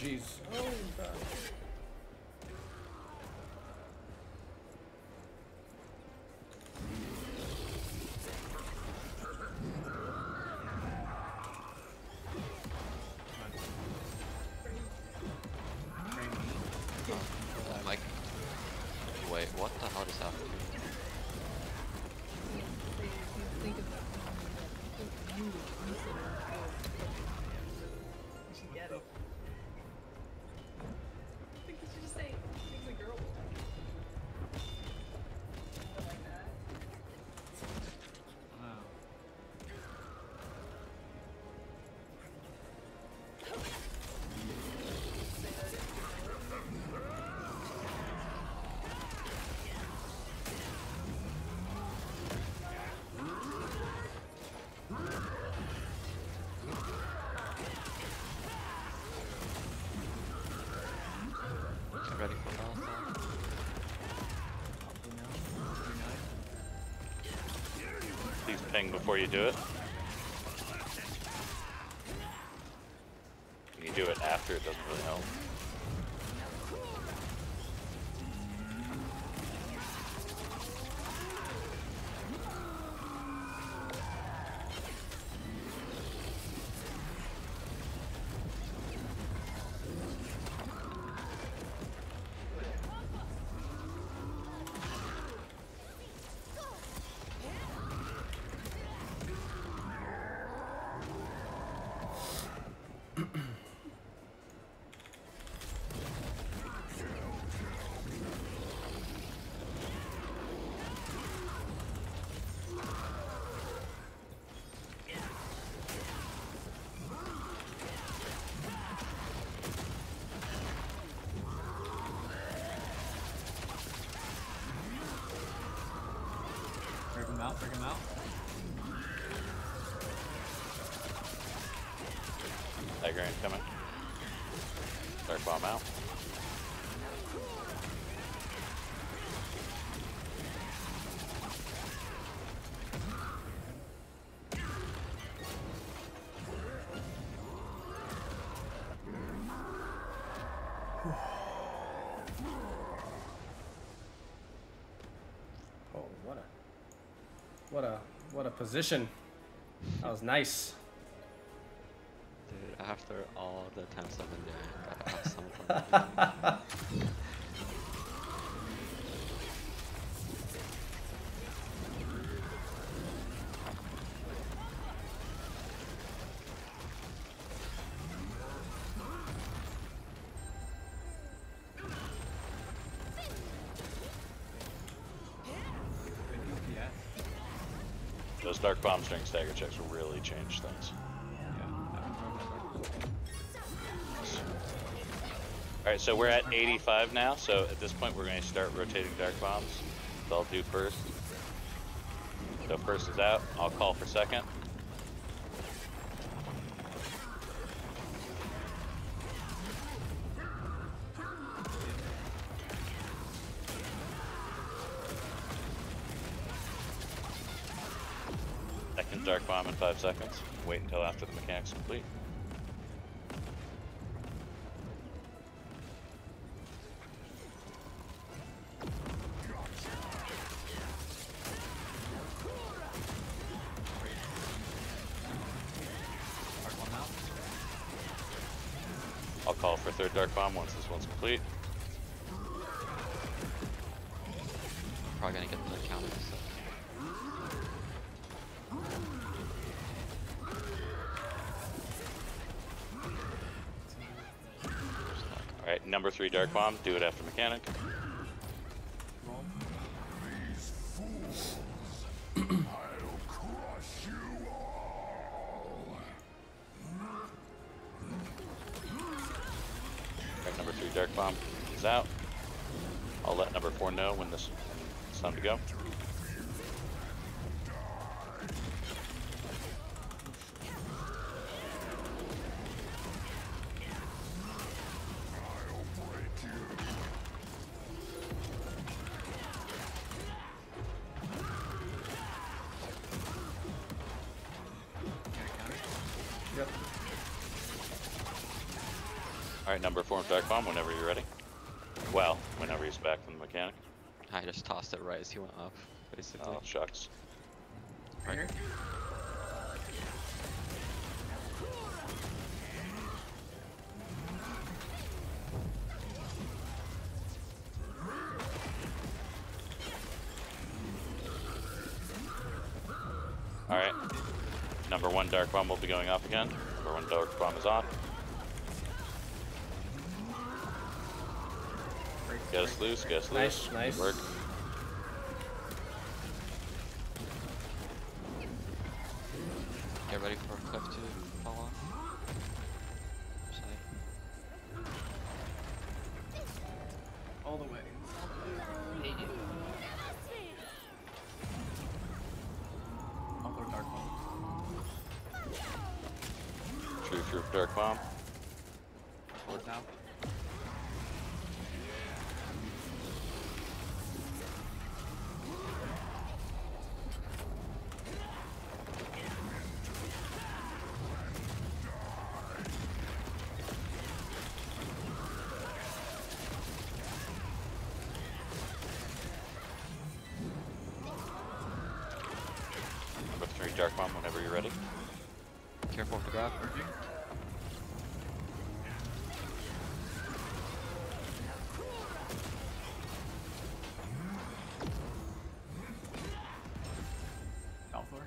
jeez. Oh, ping before you do it. You do it after, it doesn't really help. Him out, break him out. Tiger incoming. Dark bomb out. What a, what a position. That was nice. Dude, after all the times I've been doing, I gotta have something. Those dark bomb string stagger checks really change things. Alright, so we're at 85 now, so at this point we're going to start rotating dark bombs. So I'll do first. So first is out, I'll call for second. Dark bomb in five seconds. Wait until after the mechanic's complete. I'll call for third dark bomb once this one's complete. Number three dark bomb, do it after mechanic. Number three dark bomb is out. I'll let number four know when this when it's time to go. Alright, number four, Dark Bomb, whenever you're ready. Well, whenever he's back from the mechanic. I just tossed it right as he went up, basically. Oh, shucks. Right here. Alright. Number one Dark Bomb will be going off again. Number one Dark Bomb is on. Break, Get us break. loose, get us Nice, loose. nice. Work. Get ready for a cliff to fall off. Side. All the way. I'll throw dark bomb. True, true, Dark Bomb. Forward now. Dark Bomb whenever you're ready. Careful with the grab. Merging. Balfour.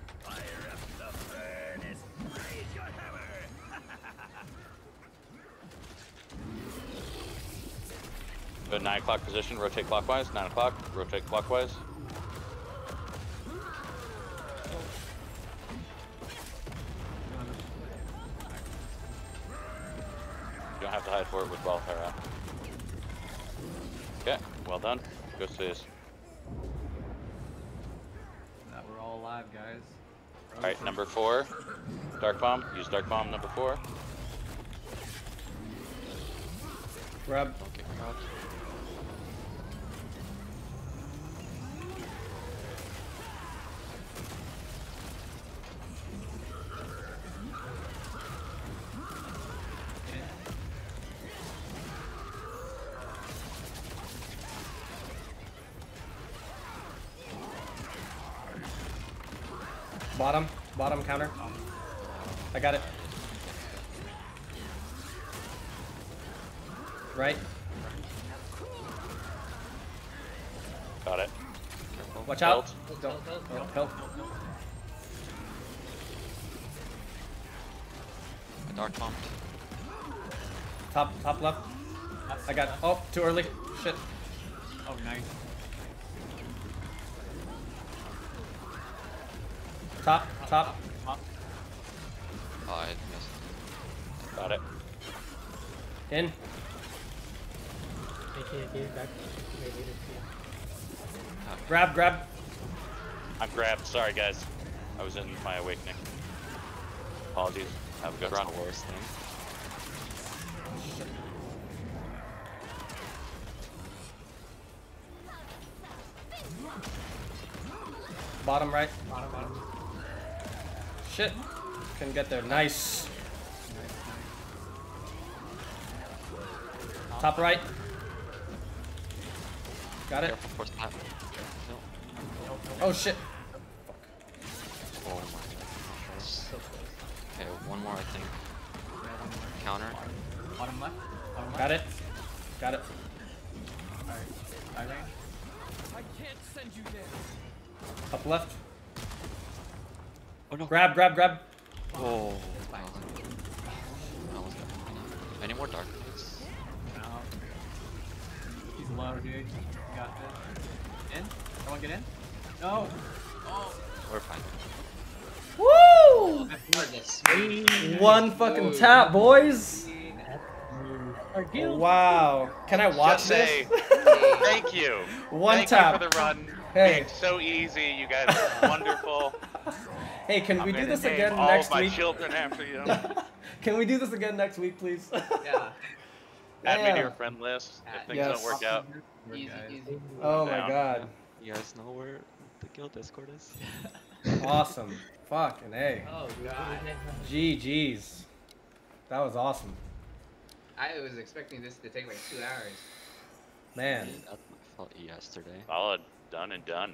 Go 9 o'clock position, rotate clockwise. 9 o'clock, rotate clockwise. You don't have to hide for it with Wildfire out. Okay, well done. Go stays. That we're all alive, guys. Alright, number four. Dark Bomb. Use Dark Bomb number four. Grab. Don't get grabbed. In. Bottom. Bottom counter. I got it. Right. Got it. Careful. Watch out. Belt. Don't. Oh, help. I dark bombed. Top. Top left. I got. Oh, too early. Shit. Oh, nice. Top. Top. Top. Oh, I missed. Got it. In. Grab. Grab. I'm grabbed. Sorry, guys. I was in my awakening. Apologies. Have a good That's run. the worst thing. Bottom right. Bottom, bottom. Shit. Couldn't get there. Nice. Top right. Got it. Careful for that. No. Oh shit. Oh my god. So. Okay, one more I think. Yeah, one more. Counter. Bottom left. Bottom left. Got it. Got it. Alright. I range. Up left. Oh no. Grab, grab, grab. Oh. Fine. God. I almost got it. Any more dark knights? No. He's low, dude. You got this. In? Everyone get in? No. Oh. We're fine. Woo! One fucking tap, boys. Our guild. Wow. Can I watch Just this? say thank you. One thank tap. you for the run. Hey. Being so easy. You guys are wonderful. hey, can I'm we do this again all next of my week? children after you. can we do this again next week, please? Yeah. Add me to your friend list if things Yes. don't work out. Easy, easy. oh my god. You guys know where the guild Discord is? Awesome. Fucking A. Oh god. GG's. That was awesome. I was expecting this to take like two hours. Man, Yeah, that's my fault yesterday. Solid. Done and done.